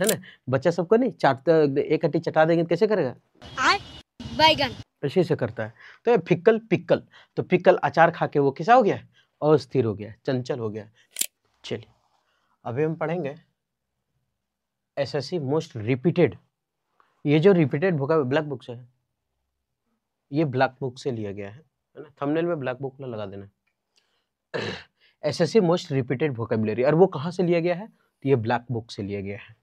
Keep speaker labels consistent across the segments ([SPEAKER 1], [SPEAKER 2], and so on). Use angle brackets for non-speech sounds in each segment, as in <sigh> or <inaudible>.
[SPEAKER 1] है ना? बच्चा सबको नहीं चाटता एक हट्टी चटा देंगे तो कैसे करेगा?
[SPEAKER 2] बैगन।
[SPEAKER 1] इसी से करता है। तो ये फिक्कल पिक्कल तो पिक्कल अचार खा के वो कैसा हो गया? अस्थिर हो गया चंचल हो गया। चलिए अभी हम पढ़ेंगे एसएससी मोस्ट रिपीटेड ये जो रिपीटेड बुक है ब्लैक बुक से है। ये ब्लैक बुक से लिया गया है है ना? थंबनेल में ब्लैक बुक लगा देना। एसएससी मोस्ट रिपीटेड वोकेबुलरी और वो कहाँ से लिया गया है? तो ये ब्लैक बुक से लिया गया है।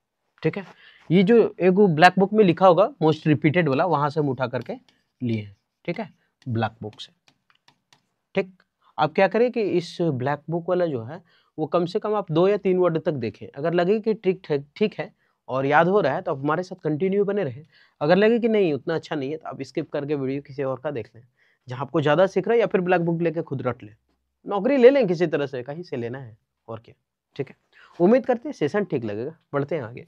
[SPEAKER 1] ठीक है? ये जो एक ब्लैक बुक में लिखा होगा मोस्ट रिपीटेड वाला, वहाँ से हम उठा करके लिए हैं, ठीक है? ब्लैक बुक से। ठीक? आप क्या करें कि इस ब्लैक बुक वाला जो है, वो कम से कम आप दो या तीन वर्ड तक देखें। अगर लगे कि ठीक ठीक है, और याद हो रहा है तो आप हमारे साथ कंटिन्यू बने रहें। अगर लगे कि नहीं, उतना अच्छा नहीं है तो आप स्किप करके वीडियो किसी और का देख लें, जहाँ आपको ज़्यादा सीख रहा है या फिर ब्लैक बुक लेके खुद रट लें। नौकरी ले लें किसी तरह से, कहीं से लेना है, और क्या, ठीक है? उम्मीद करते हैं सेशन ठीक लगेगा, बढ़ते हैं आगे।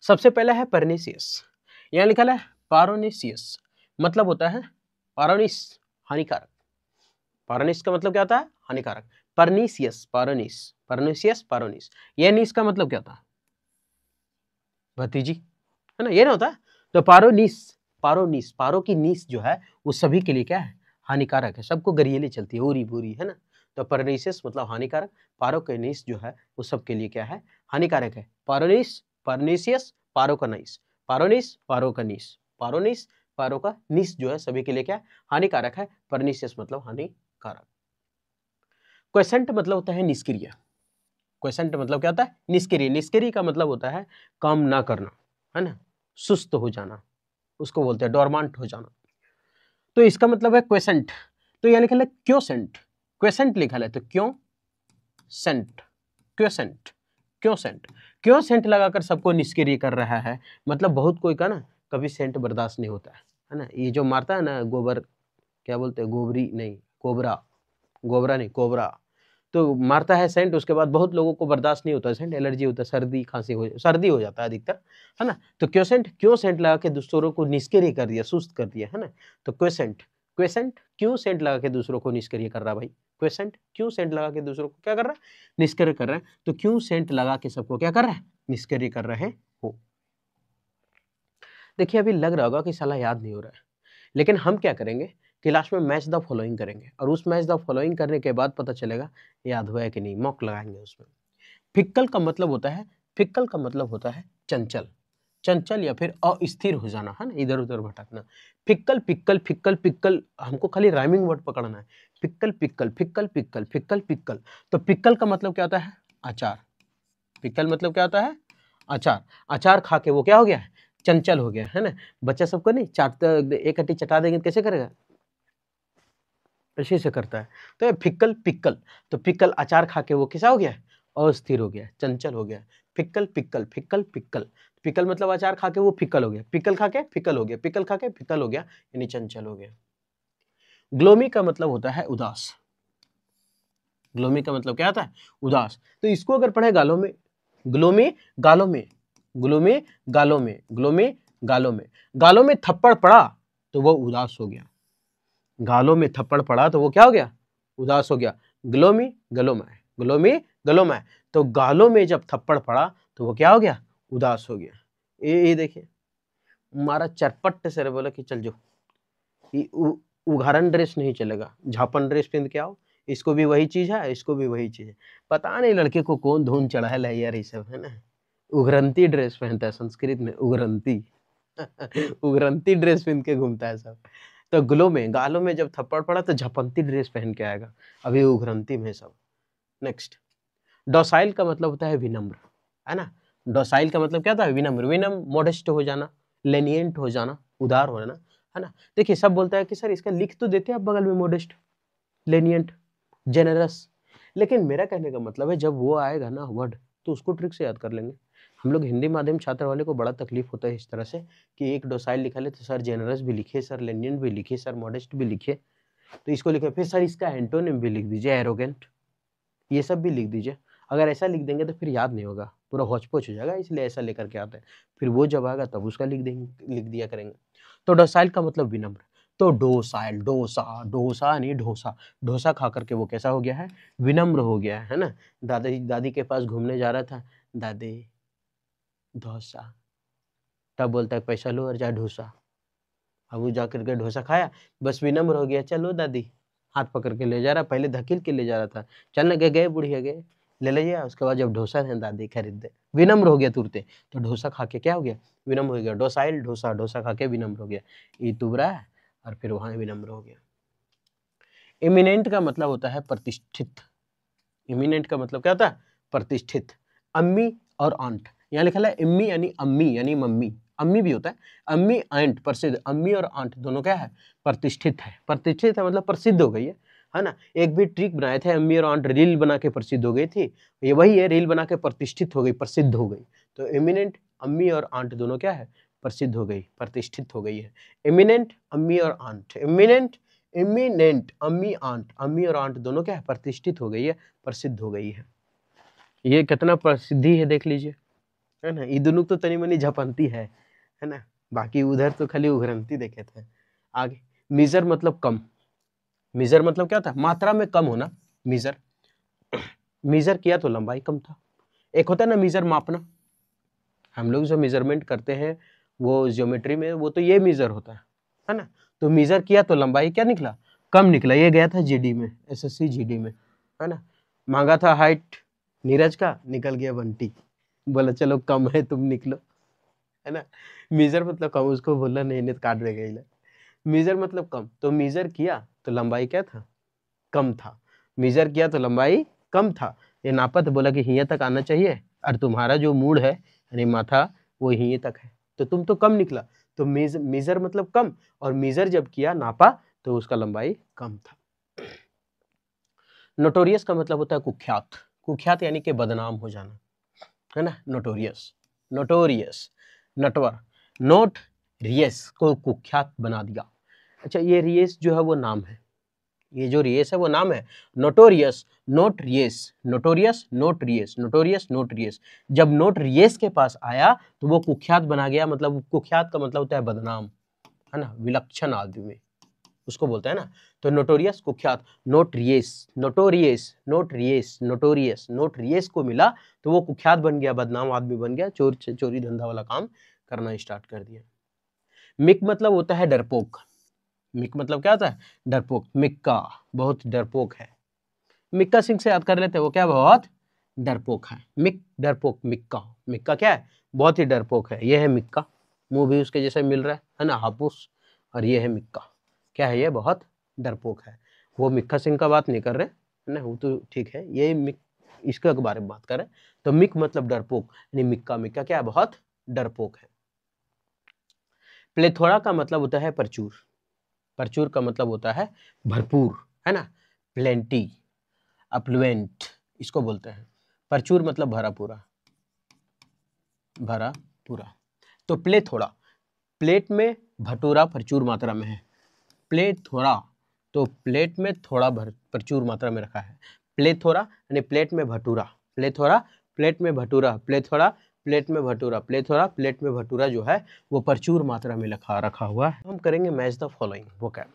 [SPEAKER 1] सबसे पहला है परनीसियस यहाँ लिखा है पारोनिसियस मतलब होता है पारोनिस हानिकारक। पारोनिस का मतलब क्या होता है? हानिकारक। परनीसियस पारोनिस परनीसियस पारोनिस ये निस का मतलब क्या होता है? भतीजी, है ना? ये ना होता है? तो पारोनिस पारोनिस पारो की नीस जो है, वो सभी के लिए क्या है? हानिकारक है। सबको गरियली चलती है ओरी बोरी है ना? तो परनीसियस मतलब हानिकारक पारो के नीस जो है, वो सबके लिए क्या है? हानिकारक है। पारोनिस परनीसियस पारो का नीस पारोनिस पारो का नीस पारोनिस पारो जो है, सभी के लिए क्या हानिकारक है। परनीसियस मतलब हानिकारक। क्वेसेंट मतलब होता है निष्क्रिय। क्वेश्चन मतलब क्या होता है? निष्क्रिय। निष्क्रिय का मतलब होता है काम ना करना, है ना? सुस्त हो जाना, उसको बोलते हैं डोरमांट हो जाना। तो इसका मतलब है क्वेसेंट तो यहाँ लिखा है क्योसेंट। क्वेसेंट लिखा है तो क्यों? सेंट। क्योसेंट क्यों सेंट? क्यों सेंट लगाकर सबको निष्क्रिय कर रहा है? मतलब बहुत कोई का ना, कभी सेंट बर्दाश्त नहीं होता, है है ना? ये जो मारता है ना, गोबर, क्या बोलते हैं, गोबरी? नहीं, कोबरा। गोबरा नहीं, कोबरा। तो मारता है सेंट, उसके बाद बहुत लोगों को बर्दाश्त नहीं होता है सेंट, एलर्जी होता है, सर्दी, खांसी हो, सर्दी हो जाता है अधिकतर, है ना? तो क्यों सेंट? क्यों सेंट लगा के दूसरों को निष्क्रिय कर दिया, सुस्त कर दिया, है ना? तो क्वेसेंट। क्वेसेंट क्यों सेंट लगा के दूसरों को निष्क्रिय कर रहा भाई? क्वेसेंट क्यों सेंट लगा के दूसरों को क्या कर रहा है? निष्क्रिय कर रहा है। तो क्यों सेंट लगा के सबको क्या कर रहा है? निष्क्रिय कर रहे हो। देखिए, अभी लग रहा होगा कि साला याद नहीं हो रहा है। लेकिन हम क्या करेंगे कि लास्ट में मैच द फॉलोइंग करेंगे। और उस मैच द फॉलोइंग करने के बाद पता चलेगा याद हुआ है कि नहीं मॉक लगाएँगे उसमें। फिक्कल का मतलब होता है, फिक्कल का मतलब होता है चंचल। चंचल या फिर अस्थिर हो जाना, है ना इधर उधर भटकना। फिक्कल पिक्कल फिक्कल पिक्कल हमको खाली राइमिंग वर्ड पकड़ना है। Fickle pickle fickle pickle fickle pickle तो पिक्कल का मतलब क्या होता है? अचार। पिक्कल मतलब क्या होता है? अचार। अचार खा के वो क्या हो गया? है चंचल हो गया, है ना? बच्चा सबको नहीं, चाटता, एक हट्टी चटा देंगे तो कैसे करेगा? ऐसे से करता है। तो ये फिक्कल पिक्कल तो पिक्कल अचार खा के वो कैसा हो गया? अस्थिर हो गया, चंचल हो गया। Fickle pickle fickle pickle pickle मतलब अचार खा के वो फिक्कल हो गया। पिकल खा के फिक्कल हो गया। पिक्कल खा के फिक्कल हो गया, यानी चंचल हो गया। ग्लोमी का मतलब होता है उदास। ग्लोमी का मतलब क्या होता है? उदास। तो इसको अगर पढ़े गालों में, ग्लोमी गालों में, ग्लोमी गालों में, ग्लोमी गालों में। गालों में थप्पड़ पड़ा तो वो उदास हो गया। गालों में थप्पड़ पड़ा तो वो क्या हो गया? उदास हो गया। ग्लोमी गलोमय ग्लोमी गलोमय तो गालों में जब थप्पड़ पड़ा तो वो क्या हो गया? उदास हो गया। ये ये देखिए। मारा चरपट से बोला कि चल जो उघारन ड्रेस नहीं चलेगा। झापन ड्रेस पहन के आओ। इसको भी वही चीज़ है, इसको भी वही चीज़ है। पता नहीं लड़के को कौन धुन चढ़ा है यार, ये सब, है ना? उघरंती ड्रेस पहनता है संस्कृत में, उघरंती। <laughs> उघरंती ड्रेस पहन के घूमता है सब। तो ग्लो में, गालों में जब थप्पड़ पड़ा तो झपंती ड्रेस पहन के आएगा। अभी उघरंती में सब। नेक्स्ट डोसाइल का मतलब होता है विनम्र, है ना? डोसाइल का मतलब क्या था? विनम्र। विनम्र मोडेस्ट हो जाना लेनियंट हो जाना, उदार हो जाना, है ना? देखिए, सब बोलता है कि सर इसका लिख तो देते हैं आप बगल में मोडेस्ट लेनियंट जेनरस लेकिन मेरा कहने का मतलब है, जब वो आएगा ना वर्ड तो उसको ट्रिक से याद कर लेंगे। हम लोग हिंदी माध्यम छात्र वाले को बड़ा तकलीफ़ होता है इस तरह से कि एक डोसाइल लिखा ले तो सर जेनरस भी लिखे, सर लेनियन भी लिखे, सर मॉडेस्ट भी लिखे। तो इसको लिखे, फिर सर इसका एंटोनिम भी लिख दीजिए एरोगेंट ये सब भी लिख दीजिए। अगर ऐसा लिख देंगे तो फिर याद नहीं होगा, पूरा होचपोच हो जाएगा, इसलिए ऐसा लेकर के आते हैं। फिर वो जब आएगा तब उसका लिख देंगे, लिख दिया करेंगे। तो डोसाइल का मतलब विनम्र। तो डोसाइल डोसा डोसा नहीं डोसा डोसा खा करके वो कैसा हो गया है? विनम्र हो गया है ना? दादाजी दादी के पास घूमने जा रहा था। दादी डोसा तब बोलता है, पैसा लो और जा डोसा अब वो जा करके डोसा खाया। बस विनम्र हो गया। चलो दादी, हाथ पकड़ के ले जा रहा, पहले धकेल के ले जा रहा था। चलने के गए, बुढ़िया, गए। ले लीजिए, उसके बाद जब डोसा है, दादी खरीद दे विनम्र हो गया तुरते। तो डोसा खा के क्या हो गया? विनम्र हो गया। डोसाइल डोसा डोसा खा के विनम्र हो गया। ये तुबरा और फिर वहाँ विनम्र हो गया। इमिनेंट का मतलब होता है प्रतिष्ठित। इमिनेंट का मतलब क्या होता है? प्रतिष्ठित। अम्मी और आंट। यहाँ लिखा है इम्मी यानी अम्मी, यानी मम्मी। अम्मी भी होता है। अम्मी एंट प्रसिद्ध। अम्मी और आंट दोनों क्या है? प्रतिष्ठित है। प्रतिष्ठित है मतलब प्रसिद्ध हो गई है। है ना? एक भी ट्रिक बनाए थे और आंट रील बना के प्रसिद्ध हो गई थी, ये वही है, रील बना के प्रतिष्ठित हो गई, प्रसिद्ध हो गई। तो एमिनेंट अम्मी और आंट दोनों क्या है? प्रसिद्ध हो गई, प्रतिष्ठित हो गई है। एमिनेंट अम्मी और आंट एमिनेंट इमिनेंट अम्मी, आंट, अम्मी और आंट दोनों क्या है? प्रतिष्ठित हो गई है, प्रसिद्ध हो गई है। ये कितना प्रसिद्धि है देख लीजिए, है ना? ये दोनों तो तनी मनी झपंती है है ना? बाकी उधर तो खाली उघरंती देखे थे। आगे मिजर मतलब कम। मीजर मतलब क्या था? मात्रा में कम होना। मीजर मीजर किया तो लंबाई कम था। एक होता है ना मीजर मापना। हम लोग जो मेज़रमेंट करते हैं, वो ज्योमेट्री में, वो तो ये मीजर होता है। है ना? तो मीजर किया तो लंबाई क्या निकला? कम निकला। ये गया था जीडी में एसएससी जीडी में। है ना? मांगा था हाइट नीरज का, निकल गया बंटी बोला, चलो कम है, तुम निकलो। है ना? मीजर मतलब कम, उसको बोला, नहीं नहीं तो काट देगा मीजर मतलब कम। तो मीजर किया तो लंबाई क्या था? कम था। मीजर किया तो लंबाई कम था। ये नापा तो बोला कि हिया तक आना चाहिए और तुम्हारा जो मूड है, यानी माथा, वो हिये तक है। तो तुम तो कम निकला। तो मेज मेजर मतलब कम और मेजर जब किया, नापा तो उसका लंबाई कम था। नोटोरियस का मतलब होता है कुख्यात। कुख्यात यानी कि बदनाम हो जाना। है ना? Notorious notorious Natwar. Note Reis को कुख्यात बना दिया। अच्छा ये रियस जो है वो नाम है। ये जो रियस है वो नाम है। Notorious notorious notorious notorious notorious notorious जब नोट रियस के पास आया तो वो कुख्यात बना गया मतलब कुख्यात का मतलब होता है बदनाम, है ना? विलक्षण आदमी। उसको बोलते हैं ना? तो नोटोरियस कुख्यात। Notorious notorious notorious notorious notorious को मिला तो वो कुख्यात बन गया, बदनाम आदमी बन गया, चोर, चोरी धंधा वाला काम करना स्टार्ट कर दिया। मिक मतलब होता है डरपोक। मिक मतलब क्या होता है? डरपोक। मिक्का। बहुत डरपोक है। मिक्का सिंह से याद कर लेते हैं, वो क्या बहुत डरपोक है। मिक, डरपोक, मिक्का। मिक्का क्या है? बहुत ही डरपोक है। ये है मिक्का। मुँह भी उसके जैसे मिल रहा है ना? हापुस। और ये है मिक्का। क्या है ये? बहुत डरपोक है। वो मिक्का सिंह का बात नहीं कर रहे, है ना? वो तो ठीक है। ये मिक, इसके बारे में बात कर तो मिक मतलब डरपोक, यानी मिक्का। मिक्का क्या है? बहुत डरपोक है। प्लेथोड़ा का मतलब होता है प्रचुर। प्रचुर का मतलब होता है भरपूर, है ना? प्लेंटी अपलुएंट इसको बोलते हैं। प्रचुर मतलब भरा पूरा। भरा पूरा। तो प्लेथोड़ा प्लेट में भटूरा प्रचुर मात्रा में है। प्लेट थोड़ा। तो प्लेट में थोड़ा भर, प्रचुर मात्रा में रखा है। प्लेट थोड़ा, यानी प्लेट में भटूरा। प्लेट थोड़ा प्लेट में भटूरा। प्लेट थोड़ा प्लेट में भटूरा, प्लेट थोड़ा प्लेट में भटूरा जो है, वो प्रचुर मात्रा में रखा रखा हुआ है। हम करेंगे मैच द फॉलोइंग वो क्या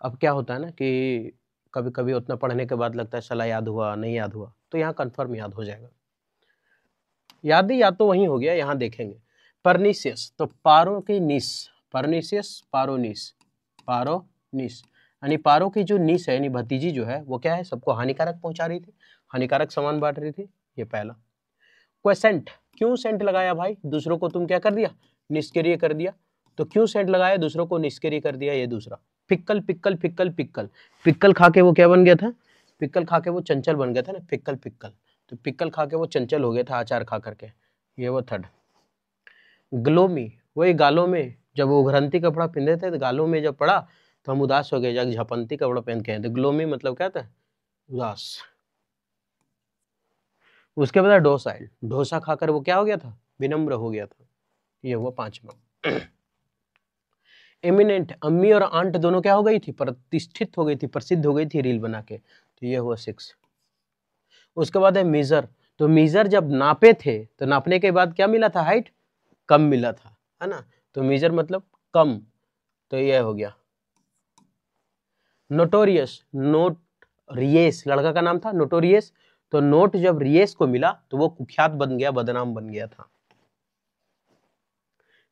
[SPEAKER 1] अब क्या होता है ना कि कभी कभी उतना पढ़ने के बाद लगता है सला याद हुआ, नहीं याद हुआ? तो यहाँ कन्फर्म याद हो जाएगा। याद ही, याद तो वहीं हो गया, यहाँ देखेंगे। परनीसियस तो पारो की निस परनीसियस पारोनिस पारो निस। यानी पारो की जो निस है, यानी भतीजी जो है, वो क्या है? सबको हानिकारक पहुँचा रही थी। हानिकारक सामान बांट रही थी, ये पहला। क्वेसेंट क्यों सेंट लगाया भाई? दूसरों को तुम क्या कर दिया? निष्क्रिय कर दिया। तो क्यों सेंट लगाया? दूसरों को निष्क्रिय कर दिया ये दूसरा। Pickle pickle pickle pickle pickle खा के वो क्या बन गया था? पिक्कल खा के वो चंचल बन गया था ना? पिक्कल पिक्कल तो पिक्कल खा के वो चंचल हो गया था आचार खा करके। ये वो थर्ड ग्लोमी, वही गालों में जब वो घरंती कपड़ा पहनते थे तो गालों में जब पड़ा तो हम उदास हो गए जब झपंती कपड़ा पहन के तो ग्लोमी मतलब क्या था? उदास। उसके बाद डोसाइल डोसा खाकर वो क्या हो गया था? विनम्र हो गया था। ये हुआ पांचवा। <clears throat> एमिनेंट अम्मी और आंट दोनों क्या हो गई थी? प्रतिष्ठित हो गई थी, प्रसिद्ध हो गई थी रील बना के। तो ये हुआ सिक्स उसके बाद है मीजर। तो मीजर जब नापे थे तो नापने के बाद क्या मिला था? हाइट कम मिला था, है ना? तो मीजर मतलब कम। तो यह हो गया। नोटोरियस नोट रियस लड़का का नाम था नोटोरियस तो नोट जब रियस को मिला तो वो कुख्यात बन गया, बदनाम बन गया था।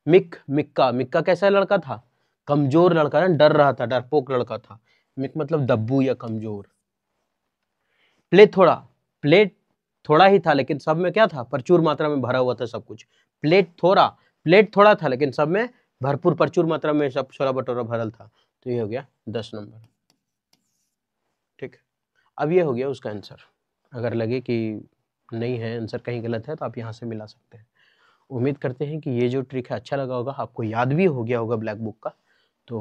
[SPEAKER 1] मिक, मिक्का मिक्का कैसा लड़का था? कमज़ोर लड़का ना, डर रहा था, डरपोक लड़का था। मिक मतलब दब्बू या कमज़ोर। प्लेट थोड़ा प्लेट थोड़ा ही था, लेकिन सब में क्या था? प्रचुर मात्रा में भरा हुआ था सब कुछ। प्लेट थोड़ा प्लेट थोड़ा था, लेकिन सब में भरपूर, प्रचुर मात्रा में सब छोला भटूरा भरल था। तो ये हो गया दस नंबर। ठीक। अब ये हो गया उसका आंसर। अगर लगे कि नहीं है आंसर कहीं गलत है तो आप यहाँ से मिला सकते हैं। उम्मीद करते हैं कि ये जो ट्रिक है अच्छा लगा होगा। आपको याद भी हो गया होगा ब्लैक बुक का। तो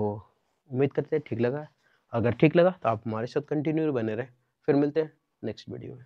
[SPEAKER 1] उम्मीद करते हैं ठीक लगा अगर ठीक लगा तो आप हमारे साथ कंटिन्यू बने रहें। फिर मिलते हैं नेक्स्ट वीडियो में।